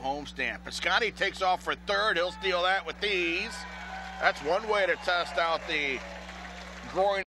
homestand. Piscotti takes off for third. He'll steal that with these. That's one way to test out the groin.